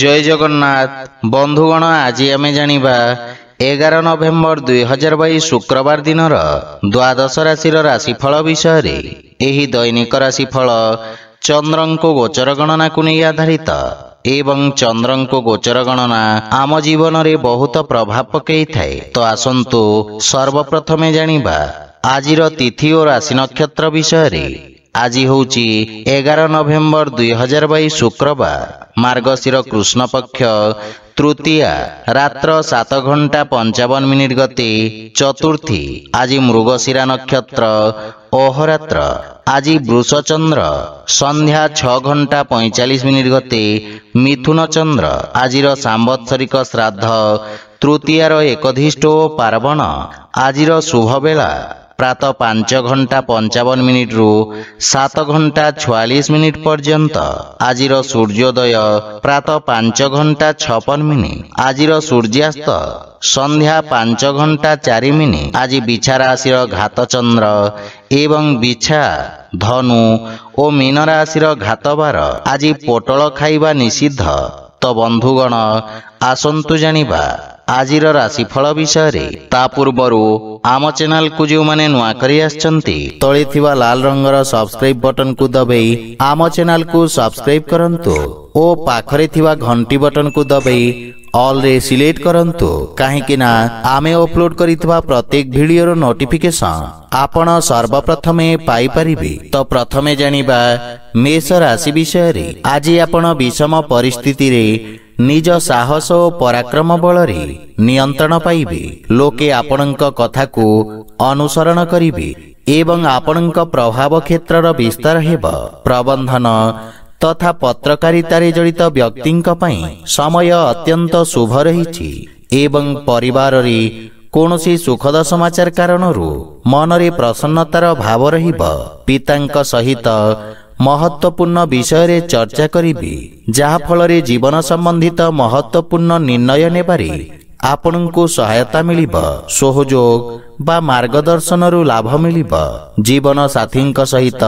ଜୟ ଜଗନ୍ନାଥ ବନ୍ଧୁଗଣ ଆଜି ଆମେ ଜାଣିବା ଏଗାର ନଭେମ୍ବର ଦୁଇହଜାର ବାଇଶ ଶୁକ୍ରବାର ଦିନର ଦ୍ୱାଦଶ ରାଶିର ରାଶିଫଳ ବିଷୟରେ ଏହି ଦୈନିକ ରାଶିଫଳ ଚନ୍ଦ୍ରଙ୍କ ଗୋଚର ଗଣନାକୁ ନେଇ ଆଧାରିତ ଏବଂ ଚନ୍ଦ୍ରଙ୍କ ଗୋଚର ଗଣନା ଆମ ଜୀବନରେ ବହୁତ ପ୍ରଭାବ ପକାଇଥାଏ ତ ଆସନ୍ତୁ ସର୍ବପ୍ରଥମେ ଜାଣିବା ଆଜିର ତିଥି ଓ ରାଶି ନକ୍ଷତ୍ର ବିଷୟରେ ଆଜି ହେଉଛି ଏଗାର ନଭେମ୍ବର ଦୁଇହଜାର ବାଇଶ ଶୁକ୍ରବାର ମାର୍ଗଶିର କୃଷ୍ଣପକ୍ଷ ତୃତୀୟା ରାତ୍ର ସାତ ଘଣ୍ଟା ପଞ୍ଚାବନ ମିନିଟ୍ ଗତି ଚତୁର୍ଥୀ ଆଜି ମୃଗଶିରା ନକ୍ଷତ୍ର ଓହରାତ୍ର ଆଜି ବୃଷଚନ୍ଦ୍ର ସନ୍ଧ୍ୟା ଛଅ ଘଣ୍ଟା ପଇଁଚାଳିଶ ମିନିଟ୍ ଗତି ମିଥୁନ ଚନ୍ଦ୍ର ଆଜିର ସାମ୍ବତ୍ସରିକ ଶ୍ରାଦ୍ଧ ତୃତୀୟାର ଏକଧିଷ୍ଟ ଓ ପାର୍ବଣ ଆଜିର ଶୁଭବେଳା ପ୍ରାତ ପାଞ୍ଚ ଘଣ୍ଟା ପଞ୍ଚାବନ ମିନିଟ୍ରୁ ସାତ ଘଣ୍ଟା ଛୟାଳିଶ ମିନିଟ୍ ପର୍ଯ୍ୟନ୍ତ ଆଜିର ସୂର୍ଯ୍ୟୋଦୟ ପ୍ରାତ ପାଞ୍ଚ ଘଣ୍ଟା ଛପନ ମିନିଟ୍ ଆଜିର ସୂର୍ଯ୍ୟାସ୍ତ ସନ୍ଧ୍ୟା ପାଞ୍ଚ ଘଣ୍ଟା ଚାରି ମିନିଟ୍ ଆଜି ବିଛା ରାଶିର ଘାତଚନ୍ଦ୍ର ଏବଂ ବିଛା ଧନୁ ଓ ମୀନ ରାଶିର ଘାତବାର ଆଜି ପୋଟଳ ଖାଇବା ନିଷିଦ୍ଧ ତ ବନ୍ଧୁଗଣ ଆସନ୍ତୁ ଜାଣିବା ଆଜିର ରାଶିଫଳ ବିଷୟରେ ତା ପୂର୍ବରୁ ଆମ ଚ୍ୟାନେଲକୁ ଯେଉଁମାନେ ନୂଆ କରି ଆସିଛନ୍ତି ତଳେ ଥିବା ଲାଲ ରଙ୍ଗର ସବସ୍କ୍ରାଇବ ବଟନକୁ ଦବେଇ ଆମ ଚ୍ୟାନେଲକୁ ସବସ୍କ୍ରାଇବ କରନ୍ତୁ ଓ ପାଖରେ ଥିବା ଘଣ୍ଟି ବଟନକୁ ଦବେଇ ଅଲ୍ରେ ସିଲେକ୍ଟ କରନ୍ତୁ କାହିଁକି ନା ଆମେ ଅପଲୋଡ କରିଥିବା ପ୍ରତ୍ୟେକ ଭିଡିଓର ନୋଟିଫିକେସନ ଆପଣ ସର୍ବପ୍ରଥମେ ପାଇପାରିବେ ତ ପ୍ରଥମେ ଜାଣିବା ମେଷ ରାଶି ବିଷୟରେ ଆଜି ଆପଣ ବିଷମ ପରିସ୍ଥିତିରେ ନିଜ ସାହସ ଓ ପରାକ୍ରମ ବଳରେ ନିୟନ୍ତ୍ରଣ ପାଇବେ ଲୋକେ ଆପଣଙ୍କ କଥାକୁ ଅନୁସରଣ କରିବେ ଏବଂ ଆପଣଙ୍କ ପ୍ରଭାବ କ୍ଷେତ୍ରର ବିସ୍ତାର ହେବ ପ୍ରବନ୍ଧନ ତଥା ପତ୍ରକାରିତାରେ ଜଡ଼ିତ ବ୍ୟକ୍ତିଙ୍କ ପାଇଁ ସମୟ ଅତ୍ୟନ୍ତ ଶୁଭ ରହିଛି ଏବଂ ପରିବାରରେ କୌଣସି ସୁଖଦ ସମାଚାର କାରଣରୁ ମନରେ ପ୍ରସନ୍ନତାର ଭାବ ରହିବ ପିତାଙ୍କ ସହିତ ମହତ୍ତ୍ୱପୂର୍ଣ୍ଣ ବିଷୟରେ ଚର୍ଚ୍ଚା କରିବି ଯାହାଫଳରେ ଜୀବନ ସମ୍ବନ୍ଧିତ ମହତ୍ତ୍ୱପୂର୍ଣ୍ଣ ନିର୍ଣ୍ଣୟ ନେବାରେ ଆପଣଙ୍କୁ ସହାୟତା ମିଳିବ ସହଯୋଗ ବା ମାର୍ଗଦର୍ଶନରୁ ଲାଭ ମିଳିବ ଜୀବନ ସାଥୀଙ୍କ ସହିତ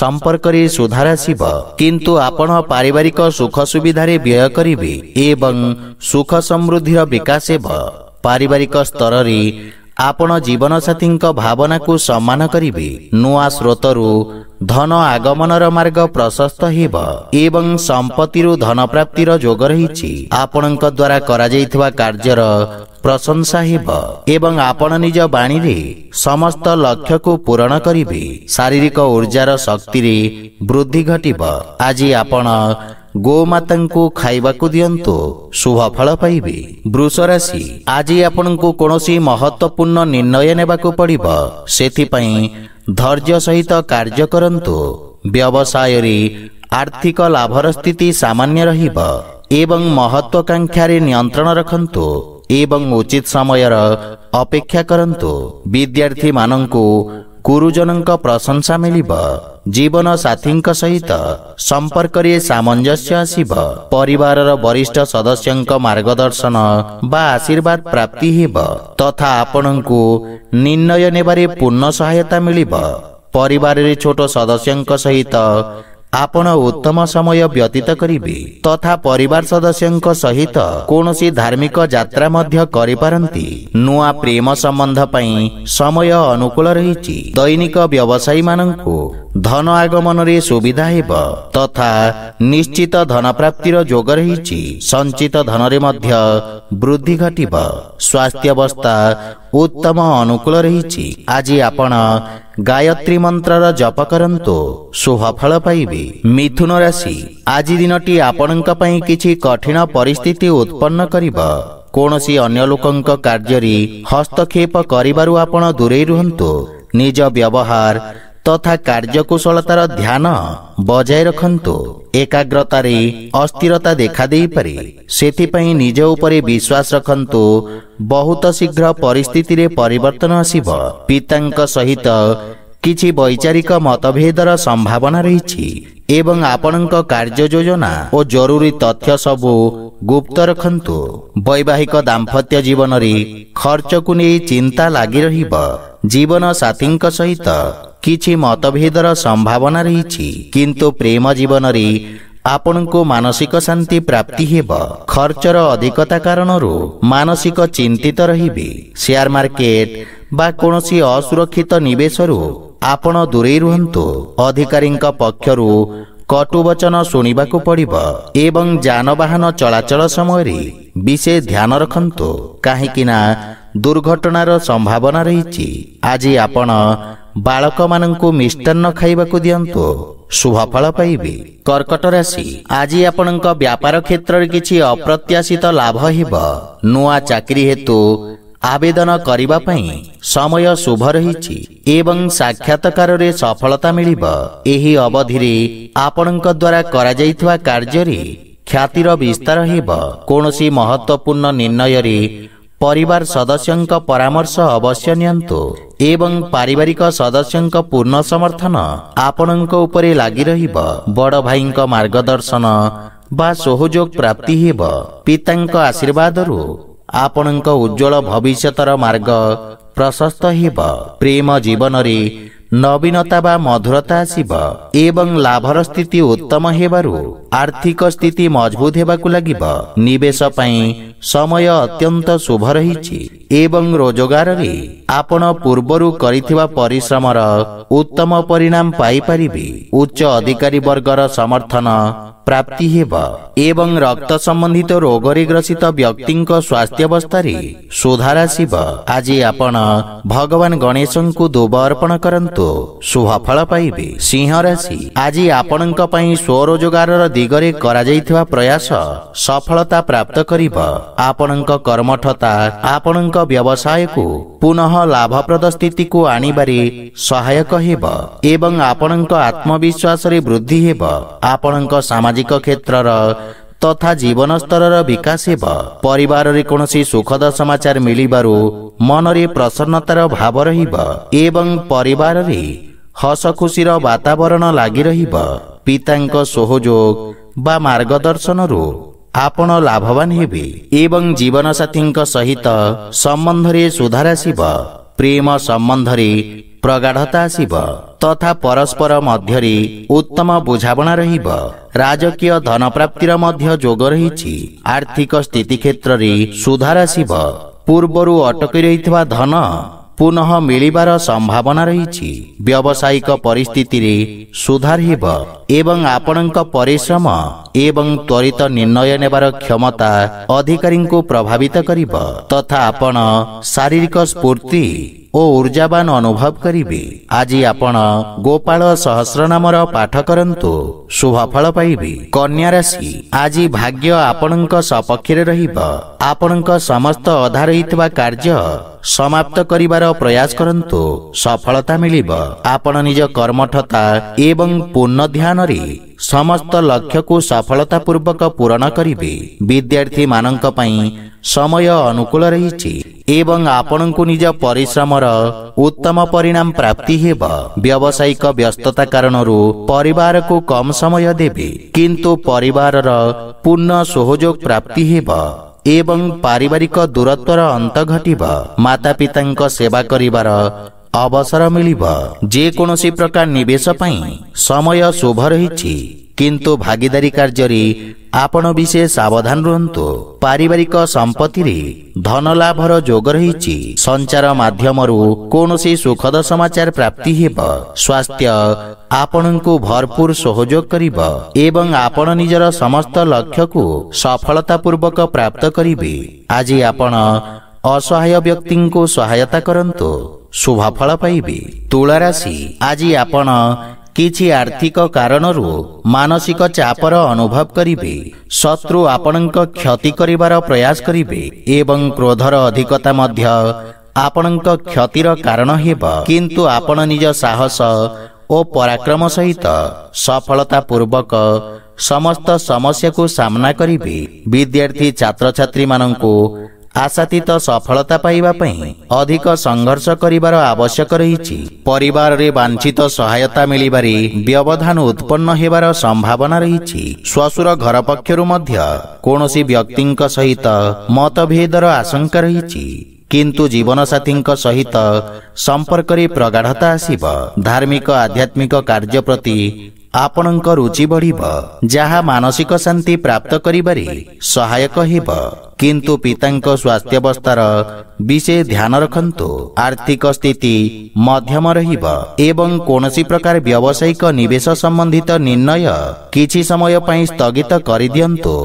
ସମ୍ପର୍କରେ ସୁଧାର ଆସିବ କିନ୍ତୁ ଆପଣ ପାରିବାରିକ ସୁଖ ସୁବିଧାରେ ବ୍ୟୟ କରିବେ ଏବଂ ସୁଖ ସମୃଦ୍ଧିର ବିକାଶ ହେବ ପାରିବାରିକ ସ୍ତରରେ ଆପଣ ଜୀବନସାଥୀଙ୍କ ଭାବନାକୁ ସମ୍ମାନ କରିବେ ନୂଆ ସ୍ରୋତରୁ ଧନ ଆଗମନର ମାର୍ଗ ପ୍ରଶସ୍ତ ହେବ ଏବଂ ସମ୍ପତ୍ତିରୁ ଧନ ପ୍ରାପ୍ତିର ଯୋଗ ରହିଛି ଆପଣଙ୍କ ଦ୍ୱାରା କରାଯାଇଥିବା କାର୍ଯ୍ୟର ପ୍ରଶଂସା ହେବ ଏବଂ ଆପଣ ନିଜ ବାଣୀରେ ସମସ୍ତ ଲକ୍ଷ୍ୟକୁ ପୂରଣ କରିବେ ଶାରୀରିକ ଉର୍ଜାର ଶକ୍ତିରେ ବୃଦ୍ଧି ଘଟିବ ଆଜି ଆପଣ ଗୋମାତାଙ୍କୁ ଖାଇବାକୁ ଦିଅନ୍ତୁ ଶୁଭଫଳ ପାଇବେ ବୃଷରାଶି ଆଜି ଆପଣଙ୍କୁ କୌଣସି ମହତ୍ତ୍ୱପୂର୍ଣ୍ଣ ନିର୍ଣ୍ଣୟ ନେବାକୁ ପଡ଼ିବ ସେଥିପାଇଁ ଧୈର୍ଯ୍ୟ ସହିତ କାର୍ଯ୍ୟ କରନ୍ତୁ ବ୍ୟବସାୟରେ ଆର୍ଥିକ ଲାଭର ସ୍ଥିତି ସାମାନ୍ୟ ରହିବ ଏବଂ ମହତ୍ୱକାଂକ୍ଷାରେ ନିୟନ୍ତ୍ରଣ ରଖନ୍ତୁ ଏବଂ ଉଚିତ ସମୟର ଅପେକ୍ଷା କରନ୍ତୁ ବିଦ୍ୟାର୍ଥୀମାନଙ୍କୁ गुरुजनको प्रशंसा मियो जीवन साथी सहित सम्पर्क सामञ्जस्य आसब परिवारर वरिष्ठ सदस्य मार्गदर्शन वा आशीर्वाद प्राप्ति तथा आपण निर्णय नेबार पूर्ण सहायता मिल परिवारले छोट सदस्य सहित ଆପଣ ଉତ୍ତମ ସମୟ ବ୍ୟତୀତ କରିବେ ତଥା ପରିବାର ସଦସ୍ୟଙ୍କ ସହିତ କୌଣସି ଧାର୍ମିକ ଯାତ୍ରା ମଧ୍ୟ କରିପାରନ୍ତି ନୂଆ ପ୍ରେମ ସମ୍ବନ୍ଧ ପାଇଁ ସମୟ ଅନୁକୂଳ ରହିଛି ଦୈନିକ ବ୍ୟବସାୟୀମାନଙ୍କୁ ଧନ ଆଗମନରେ ସୁବିଧା ହେବ ତଥା ନିଶ୍ଚିତ ଧନପ୍ରାପ୍ତିର ଯୋଗ ରହିଛି ସଞ୍ଚିତ ଧନରେ ମଧ୍ୟ ବୃଦ୍ଧି ଘଟିବ ସ୍ୱାସ୍ଥ୍ୟବସ୍ଥା ଉତ୍ତମ ଅନୁକୂଳ ରହିଛି ଆଜି ଆପଣ ଗାୟତ୍ରୀ ମନ୍ତ୍ରର ଜପ କରନ୍ତୁ ଶୁଭଫଳ ପାଇବେ ମିଥୁନ ରାଶି ଆଜି ଦିନଟି ଆପଣଙ୍କ ପାଇଁ କିଛି କଠିନ ପରିସ୍ଥିତି ଉତ୍ପନ୍ନ କରିବ କୌଣସି ଅନ୍ୟ ଲୋକଙ୍କ କାର୍ଯ୍ୟରେ ହସ୍ତକ୍ଷେପ କରିବାରୁ ଆପଣ ଦୂରେଇ ରୁହନ୍ତୁ ନିଜ ବ୍ୟବହାର ତଥା କାର୍ଯ୍ୟକୁଶଳତାର ଧ୍ୟାନ ବଜାୟ ରଖନ୍ତୁ ଏକାଗ୍ରତାରେ ଅସ୍ଥିରତା ଦେଖାଦେଇପାରେ ସେଥିପାଇଁ ନିଜ ଉପରେ ବିଶ୍ୱାସ ରଖନ୍ତୁ ବହୁତ ଶୀଘ୍ର ପରିସ୍ଥିତିରେ ପରିବର୍ତ୍ତନ ଆସିବ ପିତାଙ୍କ ସହିତ କିଛି ବୈଚାରିକ ମତଭେଦର ସମ୍ଭାବନା ରହିଛି ଏବଂ ଆପଣଙ୍କ କାର୍ଯ୍ୟ ଯୋଜନା ଓ ଜରୁରୀ ତଥ୍ୟ ସବୁ ଗୁପ୍ତ ରଖନ୍ତୁ ବୈବାହିକ ଦାମ୍ପତ୍ୟ ଜୀବନରେ ଖର୍ଚ୍ଚକୁ ନେଇ ଚିନ୍ତା ଲାଗି ରହିବ ଜୀବନ ସାଥୀଙ୍କ ସହିତ କିଛି ମତଭେଦର ସମ୍ଭାବନା ରହିଛି କିନ୍ତୁ ପ୍ରେମ ଜୀବନରେ ଆପଣଙ୍କୁ ମାନସିକ ଶାନ୍ତି ପ୍ରାପ୍ତି ହେବ ଖର୍ଚ୍ଚର ଅଧିକତା କାରଣରୁ ମାନସିକ ଚିନ୍ତିତ ରହିବେ ସେୟାର ମାର୍କେଟ ବା କୌଣସି ଅସୁରକ୍ଷିତ ନିବେଶରୁ ଆପଣ ଦୂରେଇ ରୁହନ୍ତୁ ଅଧିକାରୀଙ୍କ ପକ୍ଷରୁ କଟୁବଚନ ଶୁଣିବାକୁ ପଡ଼ିବ ଏବଂ ଯାନବାହନ ଚଳାଚଳ ସମୟରେ ବିଶେଷ ଧ୍ୟାନ ରଖନ୍ତୁ କାହିଁକିନା ଦୁର୍ଘଟଣାର ସମ୍ଭାବନା ରହିଛି ଆଜି ଆପଣ ବାଳକମାନଙ୍କୁ ମିଷ୍ଟାନ୍ନ ଖାଇବାକୁ ଦିଅନ୍ତୁ ଶୁଭଫଳ ପାଇବେ କର୍କଟ ରାଶି ଆଜି ଆପଣଙ୍କ ବ୍ୟାପାର କ୍ଷେତ୍ରରେ କିଛି ଅପ୍ରତ୍ୟାଶିତ ଲାଭ ହେବ ନୂଆ ଚାକିରି ହେତୁ ଆବେଦନ କରିବା ପାଇଁ ସମୟ ଶୁଭ ରହିଛି ଏବଂ ସାକ୍ଷାତକାରରେ ସଫଳତା ମିଳିବ ଏହି ଅବଧିରେ ଆପଣଙ୍କ ଦ୍ୱାରା କରାଯାଇଥିବା କାର୍ଯ୍ୟରେ ଖ୍ୟାତିର ବିସ୍ତାର ହେବ କୌଣସି ମହତ୍ତ୍ୱପୂର୍ଣ୍ଣ ନିର୍ଣ୍ଣୟରେ ପରିବାର ସଦସ୍ୟଙ୍କ ପରାମର୍ଶ ଅବଶ୍ୟ ନିଅନ୍ତୁ एवं पारिवारिक सदस्य पूर्ण समर्थन आपे लाग बड मार्गदर्शन मर्गदर्शन सहयोग प्राप्ति हो पिताको आशीर्वादहरू आपण् उज्जवल भविष्य मार्ग प्रशस्त प्रेम जीवनले नवीनता बा मधुरता लाभर स्थिति उत्तम हेबरु आर्थिक स्थिति मजबुत समय अत्यन्त शुभ रह एवं रोजगारले आपण पूर्व गरिश्रम र उत्तम परिणाम पाई उच्च अधिकारी बर्गर समर्थन प्राप्ति रक्त सम्बन्धित रे ग्रसित व्यक्तिको स्वास्थ्यावस्थि सुधार सब आज आप भगवान् गणेशको दोब अर्पण गरु शुभल सिंह राशि आज आप स्वरोजगार र दिग प्रयास सफलता प्राप्त गरमठता आप व्यवसायको पुनः लाभप्रद स्थिति आणबारे सहायक एवं एप आत्मविश्वास वृद्धि सामाजिक क्षेत्र तथा जीवन स्तर बिकशारले कसै सुखद समाचार मिलु मनले प्रसन्नतार भाव र हस खुसी र वातावरण लगिरह पिताको सहयोग मार्गदर्शन मर्गदर्शनहरू आपण लाभवान हेबे एवं जीवन साथी सहित संबंध रे सुधार प्रेम संबंध रे प्रगाढ़ता आसीबो तथा परस्पर मध्य उत्तम बुझाबना रहीबो राजकीय धन प्राप्ति रे मध्य जोग रहीची आर्थिक स्थिति क्षेत्र रे सुधार आसीबो पूर्वरु अटकी रहीथवा धन पुनः मिलिबार सम्भावना र्यावसायिक परिस्थितिले सुधार परिश्रम एवं त्वरित निर्णय नेबार क्षमता अधिकारीको प्रभावित तथा आपण शारीरिक स्फूर्ति ओ ऊर्जावान अनुभव गरे आज आप गोपास्र नाम पाठ गरु शुभ कन्या राशि आज भाग्य आपण् सपक्षे र समस्त कार्य समाप्त गर प्रयास गरु सफलता मिल आप निज कर्मठता एवं पूर्ण ध्यान समस्त लक्ष्यको सफलतापूर्वक पूरण गरे विद्यथी मै समय अनुकूल रही र आपणको निज परिश्रम उत्तम परिणाम प्राप्ति प्राप्तिवयिक व्यस्तता कारण परिवारको कम समय दे कु पर पूर्ण सहयोग प्राप्ति एवं पारिवारिक अंत दूरत्व अन्त सेवा मातापिता अवसर मियो जो प्रकार समय शुभ रह କିନ୍ତୁ ଭାଗିଦାରୀ କାର୍ଯ୍ୟରେ ଆପଣ ବିଶେଷ ସାବଧାନ ରୁହନ୍ତୁ ପାରିବାରିକ ସମ୍ପତ୍ତିରେ ଧନଲାଭର ଯୋଗ ରହିଛି ସଞ୍ଚାର ମାଧ୍ୟମରୁ କୌଣସି ସୁଖଦ ସମାଚାର ପ୍ରାପ୍ତି ହେବ ସ୍ୱାସ୍ଥ୍ୟ ଆପଣଙ୍କୁ ଭରପୁର ସହଯୋଗ କରିବ ଏବଂ ଆପଣ ନିଜର ସମସ୍ତ ଲକ୍ଷ୍ୟକୁ ସଫଳତାପୂର୍ବକ ପ୍ରାପ୍ତ କରିବେ ଆଜି ଆପଣ ଅସହାୟ ବ୍ୟକ୍ତିଙ୍କୁ ସହାୟତା କରନ୍ତୁ ଶୁଭଫଳ ପାଇବେ ତୁଳା ରାଶି ଆଜି ଆପଣ आर्थिक कारण मानसिक चापर अनुभव गरे शत्रु क्षति आपणति प्रयास गरे क्रोधर अधिकता क्षतिर कारण हे कु आपन निज पराक्रम सहित सफलता पूर्वक समस्त समस्या को सामना विद्यार्थी छात्र विद्यथी छु आशाति सफलता पा अधिक रहिछि परिवार रे वांछित सहायता मिलिबारी व्यवधान उत्पन्न हवार सम्भावना र्वशुर घर मध्य कोनोसी व्यक्ति सहित मतभेद र आशङ्का रु जीवनसाथी सहित रे प्रगाढ़ता आसीबा धार्मिक आध्यात्मिक कार्य पण रुचि बढ्य मानसिक शान्ति प्राप्त सहायक गरु पिता स्वास्थ्यावस्थार विशेष ध्यान रु आर्थिक स्थिति मध्यम रह कौसी प्रकार व्यवसायिक नवेश सम्बन्धित निर्णय कि समय पनि स्थगित गरिदिनु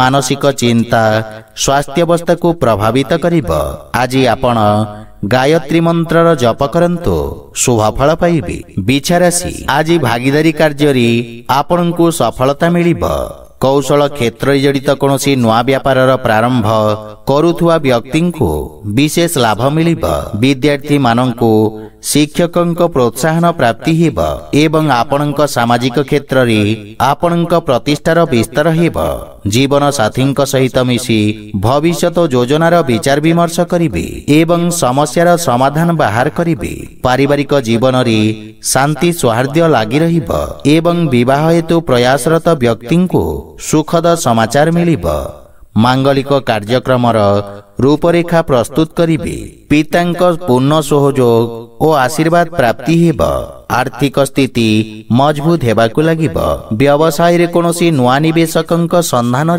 मानसिक चिन्ता स्वास्थ्यावस्थाको प्रभावित आज आपण ଗାୟତ୍ରୀ ମନ୍ତ୍ରର ଜପ କରନ୍ତୁ ଶୁଭଫଳ ପାଇବେ ବିଛାରାଶି ଆଜି ଭାଗିଦାରୀ କାର୍ଯ୍ୟରେ ଆପଣଙ୍କୁ ସଫଳତା ମିଳିବ କୌଶଳ କ୍ଷେତ୍ରରେ ଜଡ଼ିତ କୌଣସି ନୂଆ ବ୍ୟାପାରର ପ୍ରାରମ୍ଭ କରୁଥିବା ବ୍ୟକ୍ତିଙ୍କୁ ବିଶେଷ ଲାଭ ମିଳିବ ବିଦ୍ୟାର୍ଥୀମାନଙ୍କୁ शिक्षकको प्रोत्साहन प्राप्ति आपणको सामाजिक क्षेत्रले आपणको प्रतिष्ठार विस्तार जीवन साथी सहित मिसि भविष्यत योजनार विचार विमर्श समाधान बाहर बाहार पारिवारिक जीवनले शान्ति हेतु प्रयासरत व्यक्ति सुखद समाचार मिलिबा माङ्गलिक कार्यक्रम रूपरेखा प्रस्तुत गरे पिताको पूर्ण सहयोग र आशीर्वाद प्राप्ति आर्थिक स्थिति मजबुत हेर् व्यवसाय कौस न नयाँ न सन्धान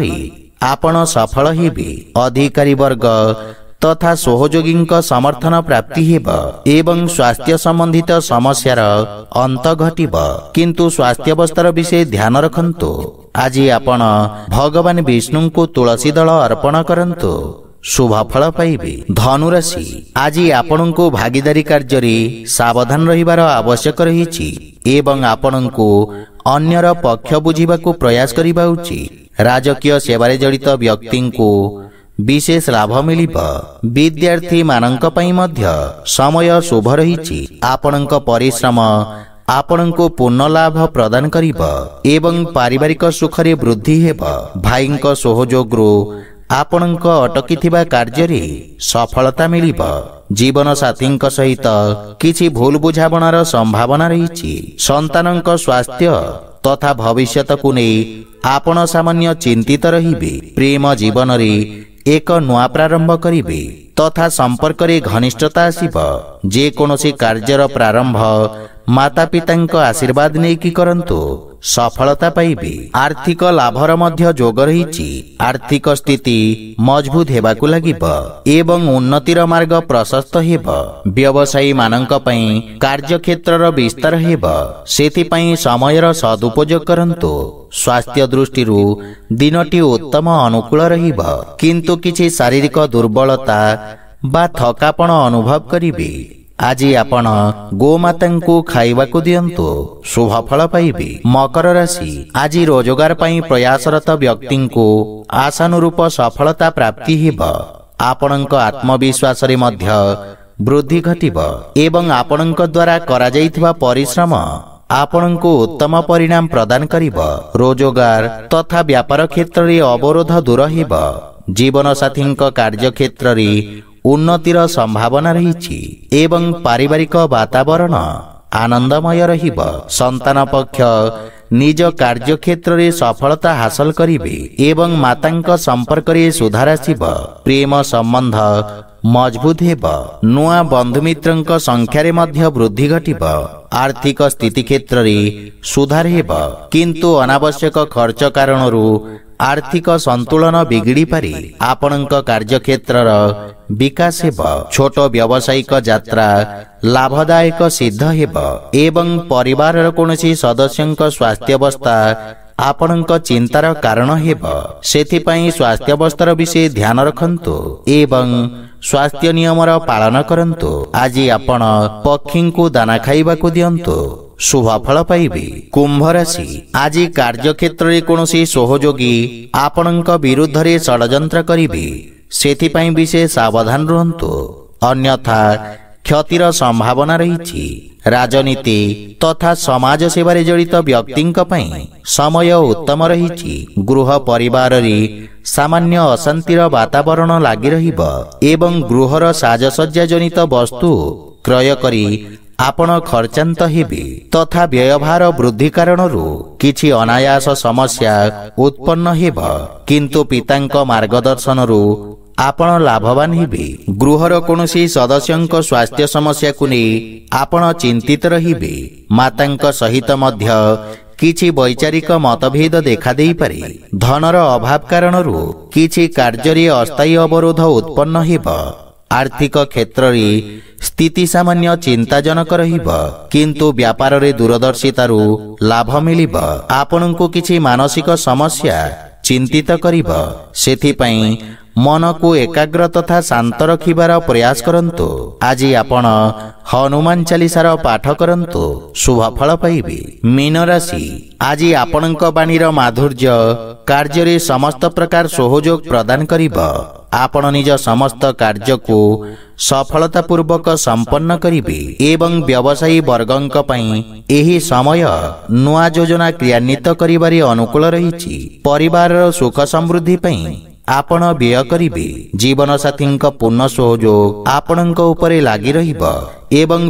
आपण सफल हे अधिकारी वर्ग तथा सहयोगीको समर्थन प्राप्ति स्वास्थ्य सम्बन्धित समस्यार अन्त घट्य स्वास्थ्य अवस्थार विषय ध्यान रखन्तु आज आप भगवान विष्णुको तुलसी दल अर्पण गरु शुभफल धनु राशि आज आपणको भागिदारी सावधान रहिबार आवश्यक एवं आपणको अन्यर पक्ष बुझेको प्रयास उचित राजकीय सेवारे जडित व्यक्ति विशेष लाभ मियो पई मध्य समय शुभ रह परिश्रम आपणको पूर्ण लाभ प्रदान एवं पारिवारिक सुखरे वृद्धि भाइको सहयोग आपण् कार्यरे सफलता मियो जीवन साथी सहित भूल भुल संभावना सम्भावना र स्वास्थ्य तथा भविष्य समान्य चिंतित रहीबे प्रेम जीवनले एक नारम्भ गरी तथा सम्पर्कले घनिष्ठता आसबस कार्जर प्रारम्भ माता पिताको आशीर्वाद नै करन्तु, सफलता पाइबे आर्थिक लाभर जोगर र आर्थिक स्थिति उन्नति र मार्ग प्रशस्त व्यवसायी कार्यक्षेत्र र विस्तार पई समय र सदुपयोग गरु स्वास्थ्य दृष्टि दिन उत्तम अनुकूल शारीरिक दुर्बलता बा थकापण अनुभव करिबे ଆଜି ଆପଣ ଗୋମାତାଙ୍କୁ ଖାଇବାକୁ ଦିଅନ୍ତୁ ଶୁଭଫଳ ପାଇବେ ମକର ରାଶି ଆଜି ରୋଜଗାର ପାଇଁ ପ୍ରୟାସରତ ବ୍ୟକ୍ତିଙ୍କୁ ଆଶାନୁରୂପ ସଫଳତା ପ୍ରାପ୍ତି ହେବ ଆପଣଙ୍କ ଆତ୍ମବିଶ୍ୱାସରେ ମଧ୍ୟ ବୃଦ୍ଧି ଘଟିବ ଏବଂ ଆପଣଙ୍କ ଦ୍ୱାରା କରାଯାଇଥିବା ପରିଶ୍ରମ ଆପଣଙ୍କୁ ଉତ୍ତମ ପରିଣାମ ପ୍ରଦାନ କରିବ ରୋଜଗାର ତଥା ବ୍ୟାପାର କ୍ଷେତ୍ରରେ ଅବରୋଧ ଦୂର ହେବ ଜୀବନସାଥୀଙ୍କ କାର୍ଯ୍ୟକ୍ଷେତ୍ରରେ ଉନ୍ନତିର ସମ୍ଭାବନା ରହିଛି ଏବଂ ପାରିବାରିକ ବାତାବରଣ ଆନନ୍ଦମୟ ରହିବ ସନ୍ତାନ ପକ୍ଷ ନିଜ କାର୍ଯ୍ୟକ୍ଷେତ୍ରରେ ସଫଳତା ହାସଲ କରିବେ ଏବଂ ମାତାଙ୍କ ସମ୍ପର୍କରେ ସୁଧାର ଆସିବ ପ୍ରେମ ସମ୍ବନ୍ଧ ମଜବୁତ ହେବ ନୂଆ ବନ୍ଧୁମିତ୍ରଙ୍କ ସଂଖ୍ୟାରେ ମଧ୍ୟ ବୃଦ୍ଧି ଘଟିବ ଆର୍ଥିକ ସ୍ଥିତି କ୍ଷେତ୍ରରେ ସୁଧାର ହେବ କିନ୍ତୁ ଅନାବଶ୍ୟକ ଖର୍ଚ୍ଚ କାରଣରୁ ଆର୍ଥିକ ସନ୍ତୁଳନ ବିଗିଡ଼ିପାରି ଆପଣଙ୍କ କାର୍ଯ୍ୟକ୍ଷେତ୍ରର ବିକାଶ ହେବ ଛୋଟ ବ୍ୟବସାୟିକ ଯାତ୍ରା ଲାଭଦାୟକ ସିଦ୍ଧ ହେବ ଏବଂ ପରିବାରର କୌଣସି ସଦସ୍ୟଙ୍କ ସ୍ୱାସ୍ଥ୍ୟାବସ୍ଥା ଆପଣଙ୍କ ଚିନ୍ତାର କାରଣ ହେବ ସେଥିପାଇଁ ସ୍ୱାସ୍ଥ୍ୟାବସ୍ଥାର ବିଷୟ ଧ୍ୟାନ ରଖନ୍ତୁ ଏବଂ ସ୍ୱାସ୍ଥ୍ୟ ନିୟମର ପାଳନ କରନ୍ତୁ ଆଜି ଆପଣ ପକ୍ଷୀଙ୍କୁ ଦାନା ଖାଇବାକୁ ଦିଅନ୍ତୁ ଶୁଭଫଳ ପାଇବେ କୁମ୍ଭ ରାଶି ଆଜି କାର୍ଯ୍ୟକ୍ଷେତ୍ରରେ କୌଣସି ସହଯୋଗୀ ଆପଣଙ୍କ ବିରୁଦ୍ଧରେ ଷଡ଼ଯନ୍ତ୍ର କରିବେ ସେଥିପାଇଁ ବି ସେ ସାବଧାନ ରୁହନ୍ତୁ ଅନ୍ୟଥା କ୍ଷତିର ସମ୍ଭାବନା ରହିଛି ରାଜନୀତି ତଥା ସମାଜ ସେବାରେ ଜଡ଼ିତ ବ୍ୟକ୍ତିଙ୍କ ପାଇଁ ସମୟ ଉତ୍ତମ ରହିଛି ଗୃହ ପରିବାରରେ ସାମାନ୍ୟ ଅଶାନ୍ତିର ବାତାବରଣ ଲାଗି ରହିବ ଏବଂ ଗୃହର ସାଜସଜ୍ଜା ଜନିତ ବସ୍ତୁ କ୍ରୟ କରି ଆପଣ ଖର୍ଚ୍ଚାନ୍ତ ହେବେ ତଥା ବ୍ୟୟଭାର ବୃଦ୍ଧି କାରଣରୁ କିଛି ଅନାୟାସ ସମସ୍ୟା ଉତ୍ପନ୍ନ ହେବ କିନ୍ତୁ ପିତାଙ୍କ ମାର୍ଗଦର୍ଶନରୁ आपण लाभवान गृह र कनसी सदस्यको स्वास्थ्य समस्या नै आप चिंतित रे माता सहित वैचारिक मतभेद देखा देखादि धनर अभाव कारण कार्य अस्थायी अवरोध उत्पन्न हो आर्थिक क्षेत्रले स्थिति समान्य चिन्ताजनक रहु व्यापारले दूरदर्शितु लाभ मियो आपणको कि मानसिक समस्या चिंतित चिन्तित गर मनको एकग्र तथा शान्त र प्रयास गरु आज आप हनुमान चालिसार पाठ गरु शुभ फल पाइबे मीन राशि आज आपण्वाणी माधुर्य कर्जले समस्त प्रकार सहयोग प्रदान निज समस्त सफलता सफलतापूर्वक सम्पन्न गरे व्यवसायी वर्ग समय नोजना क्रियान्वित गरकूल र सुख समृद्धि आपण व्यय गरे जीवनसाथी पूर्ण सहयोग आपण्गिरह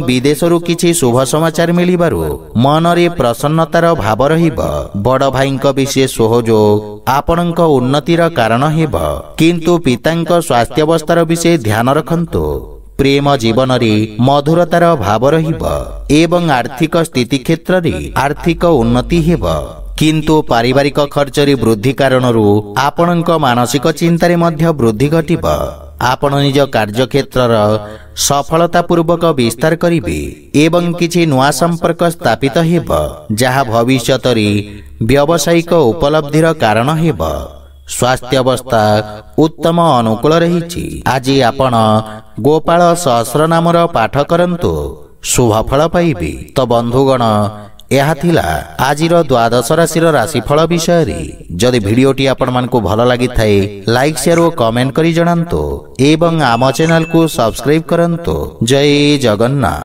विदेशु शुभ समाचार मिवारु मनले प्रसन्नतार भाव रह बड भाइ विशेष सहयोग आपण् उन्नतिर कारण हब कु पिता स्वास्थ्यावस्थार विषय ध्यान रु प्रेम जीवनले मधुरतार भाव र आर्थिक स्थिति क्षेत्रले आर्थिक उन्नति କିନ୍ତୁ ପାରିବାରିକ ଖର୍ଚ୍ଚରେ ବୃଦ୍ଧି କାରଣରୁ ଆପଣଙ୍କ ମାନସିକ ଚିନ୍ତାରେ ମଧ୍ୟ ବୃଦ୍ଧି ଘଟିବ ଆପଣ ନିଜ କାର୍ଯ୍ୟକ୍ଷେତ୍ରର ସଫଳତାପୂର୍ବକ ବିସ୍ତାର କରିବେ ଏବଂ କିଛି ନୂଆ ସମ୍ପର୍କ ସ୍ଥାପିତ ହେବ ଯାହା ଭବିଷ୍ୟତରେ ବ୍ୟବସାୟିକ ଉପଲବ୍ଧିର କାରଣ ହେବ ସ୍ୱାସ୍ଥ୍ୟାବସ୍ଥା ଉତ୍ତମ ଅନୁକୂଳ ରହିଛି ଆଜି ଆପଣ ଗୋପାଳ ସହସ୍ର ନାମର ପାଠ କରନ୍ତୁ ଶୁଭଫଳ ପାଇବେ ତ ବନ୍ଧୁଗଣ এহা তিলা আজিৰ द्वादशৰাশির ৰাশিফল বিষয়ৰে যদি ভিডিঅ'টি আপোনাক ভাল লাগি থহে লাইক শেয়ার আৰু কমেন্ট কৰি জনাওঁতো এবং আমাৰ চেনেলক সাবস্ক্রাইব কৰনতো জয় জগন্নাথ